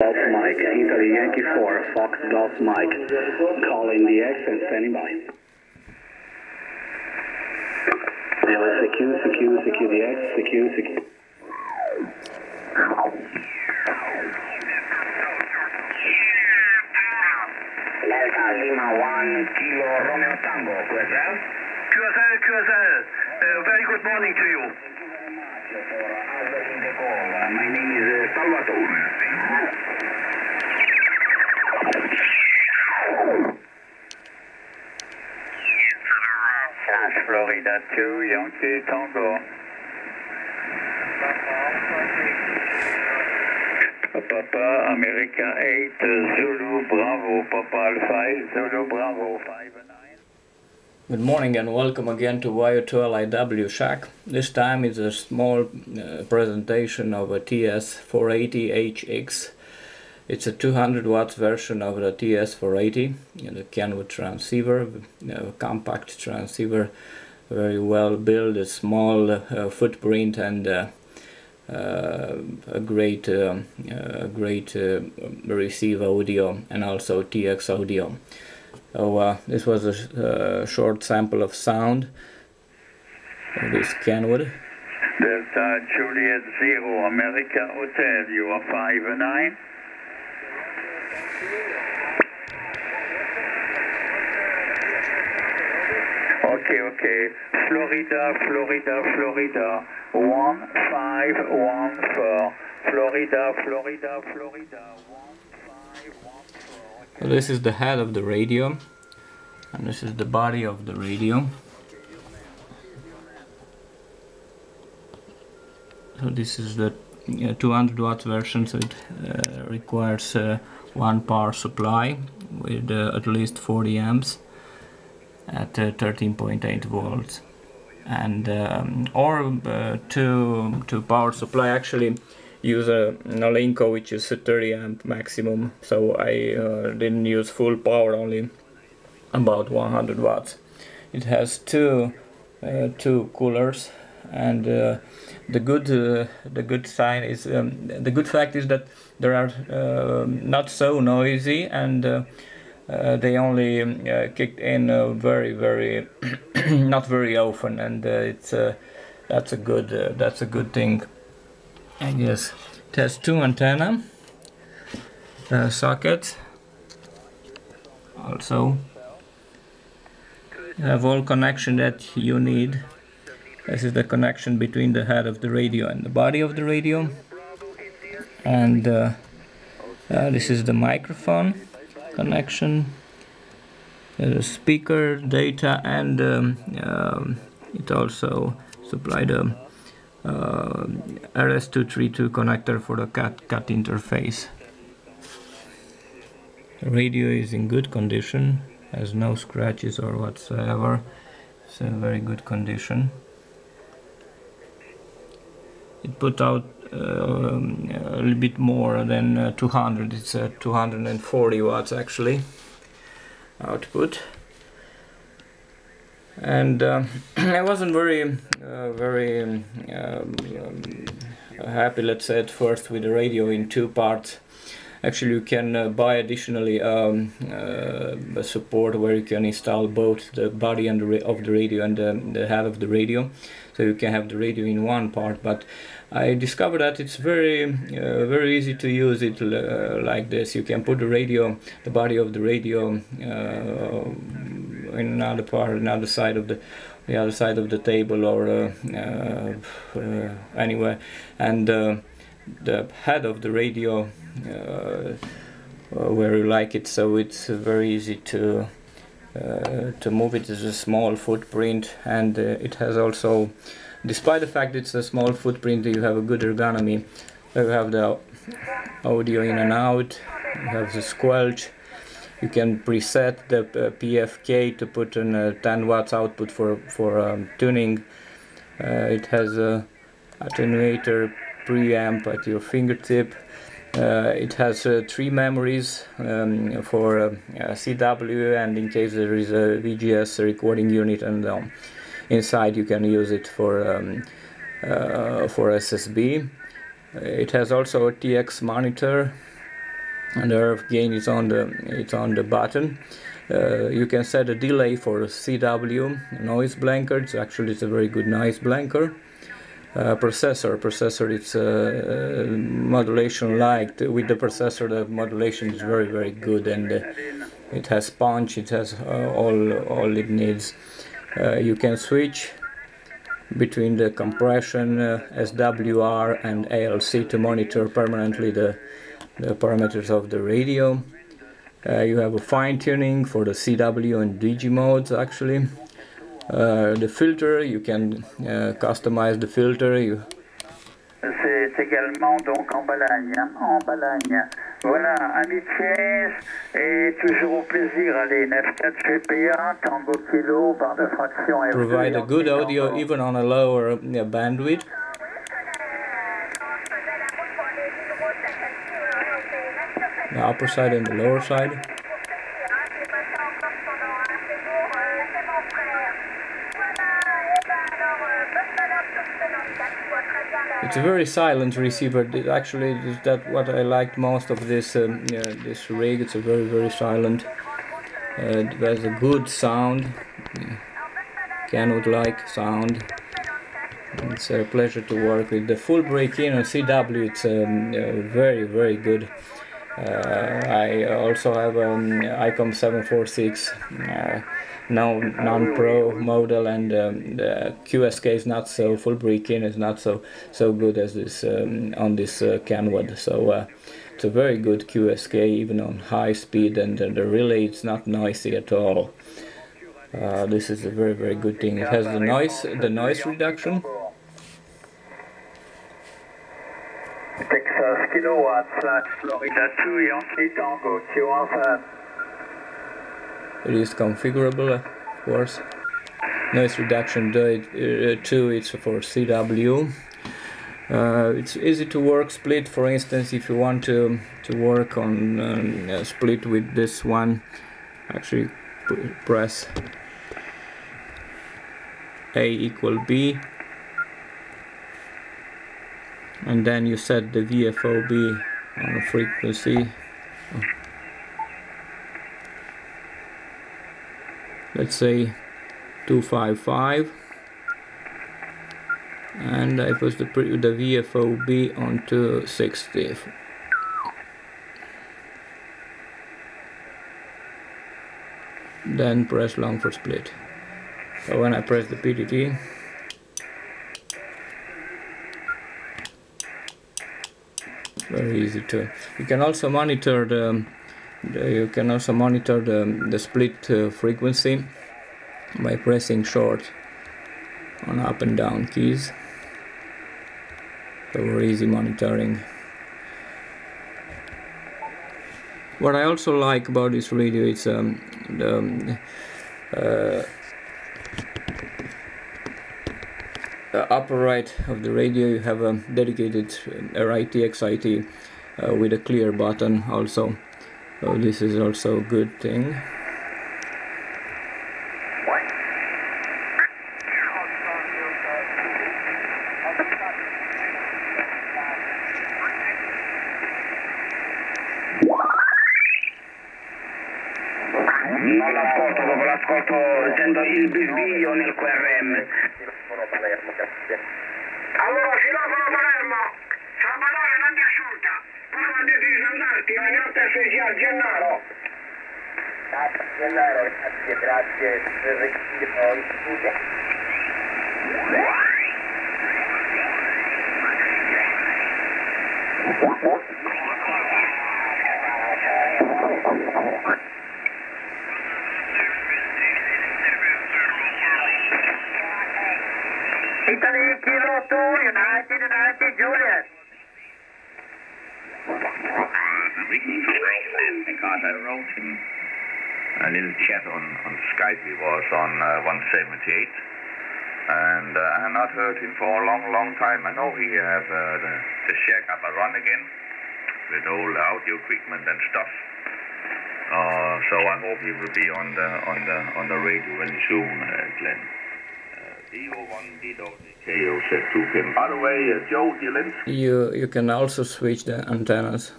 Golf Mike, Italy Yankee 4, Fox Golf Mike, calling DX and standing by. CQ, CQ, CQ DX, CQ, CQ. Delta Lima 1 Kilo Romeo Tango, QSL. QSL, QSL, uh, very good morning to you. For answering the call, my name is uh, Salvatore. France, Florida 2, Yankee Tango. Papa, America 8, Zulu, Bravo, Papa Alpha Zulu, Bravo, 5 and 9. Good morning and welcome again to YO2LIW Shack. This time it's a small uh, presentation of a TS480HX. It's a 200 watts version of the TS480, you know, the Kenwood transceiver, a compact transceiver, very well built, a small uh, footprint and uh, uh, a great, um, uh, great uh, receive audio and also TX audio. So this was a sh- short sample of sound of this Kenwood. Delta Juliet 0, America Hotel, you are 5 and Okay, okay. Florida, Florida, Florida. 1514. Florida, Florida, Florida. 1514. So this is the head of the radio, and this is the body of the radio. So this is the uh, 200 watt version, so it uh, requires uh, one power supply with uh, at least 40 amps at uh, 13.8 volts, and um, or uh, two two power supply. Actually use a Alinco which is a 30 amp maximum. So I uh, didn't use full power only about 100 watts. It has two uh, two coolers. And uh, the good uh, the good sign is um, the good fact is that they are uh, not so noisy. And uh, uh, they only um, uh, kicked in uh, very very not very often and uh, it's uh, that's a good uh, that's a good thing. I guess has two antenna uh, sockets also you have all connection that you need. This is the connection between the head of the radio and the body of the radio. And uh, uh, this is the microphone connection speaker data and um, um, it also supplied a uh, RS232 connector for the cat cat interface. The radio is in good condition, has no scratches or whatsoever. It's in very good condition. It put out um, a little bit more than uh, 200. It's uh, 240 watts actually output and uh, I wasn't very, uh, very um, um, happy, let's say, at first with the radio in two parts. Actually, you can uh, buy additionally um, uh, a support where you can install both the body and the of the radio and the head of the radio, so you can have the radio in one part. But I discovered that it's very, uh, very easy to use it uh, like this. You can put the radio, the body of the radio uh, in another part, another side of the the other side of the table or uh, uh, anywhere, and the head of the radio where you like it. So it's very easy to to move. It. Is a small footprint, and it has also, despite the fact it's a small footprint, you have a good ergonomy. You have the audio in and out. You have the squelch you can preset the uh, PFK to put in a 10 watts output for for um, tuning. Uh, it has a attenuator preamp at your fingertip. Uh, it has uh, three memories um, for uh, CW and in case there is a VGS recording unit and um, inside you can use it for um, uh, for SSB. It has also a TX monitor and the RF gain is on the it's on the button. Uh, you can set a delay for CW noise blanker. It's actually it's a very good noise blanker. Uh, processor processor it's uh, modulation liked with the processor the modulation is very very good and uh, it has punch it has uh, all all it needs uh, you can switch between the compression SWR and ALC to monitor permanently the the parameters of the radio uh, you have a fine tuning for the CW and DG modes actually. Uh, the filter, you can uh, customize the filter. You C'est également donc en Balagne, en Balagne. Voilà, amitié et toujours au plaisir. Allez, 94 GPA, Tango Kilo, barre de fraction. provide a good audio even on a lower uh, bandwidth. the upper side and the lower side. It's a very silent receiver. Actually, is that what I liked most of this um, this rig. It's a very very silent. Uh, it has a good sound, Kenwood-like sound. It's a pleasure to work with. The full break-in on CW. It's um, uh, very very good. Uh, I also have an ICOM 746 uh, now non-pro model and um, the QSK is not so full break-in is not so so good as this um, on this uh, Kenwood so uh, it's a very good QSK even on high speed and uh, the relay it's not noisy at all. Uh, this is a very very good thing. It has the noise the noise reduction Texas kilowatt slash Florida 2 Yankee Tango. It is configurable, of course. Noise reduction uh, 2 it's for CW. Uh, it's easy to work split for instance if you want to to work on um, split with this one actually press A equal B and then you set the VFOB on the frequency. Let's say 255 and I put the, the VFOB onto 60 then press long for split. So when I press the PTT very easy to you can also monitor the, the you can also monitor the, the split uh, frequency by pressing short on up and down keys. So very easy monitoring. What I also like about this radio is um, the uh, uh, upper right of the radio you have a dedicated uh, RIT uh, with a clear button also so this is also a good thing Non l'ascolto, dopo l'ascolto sento il bisbiglio nel QRM. Allora, citofono Palermo, Salvatore non ti ascolta. Poi quando devi andarti, la notte sei a Gennaro. Grazie, Gennaro, grazie, grazie per il ritiro in Italy Kilo 2, United United Juliet. Because I wrote him a little chat on, on Skype. He was on uh, 178. And uh, I have not heard him for a long, long time. I know he has uh, the, the shack up and run again with all the audio equipment and stuff. Uh, so I hope he will be on the on the on the radio very soon, uh, Glenn. You you can also switch the antennas